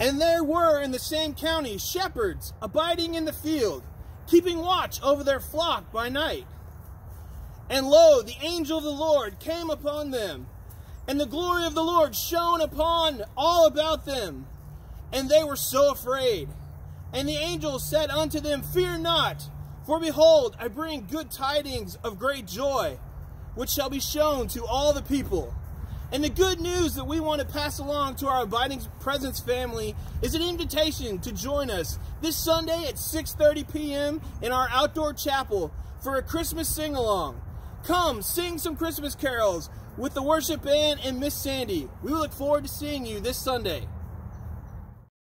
And there were in the same county shepherds abiding in the field, keeping watch over their flock by night. And lo, the angel of the Lord came upon them, and the glory of the Lord shone upon all about them, and they were so afraid. And the angel said unto them, Fear not, for behold, I bring good tidings of great joy, which shall be shown to all the people. And the good news that we want to pass along to our Abiding Presence family is an invitation to join us this Sunday at 6.30 p.m. in our outdoor chapel for a Christmas sing-along. Come, sing some Christmas carols with the worship band and Miss Sandy. We look forward to seeing you this Sunday.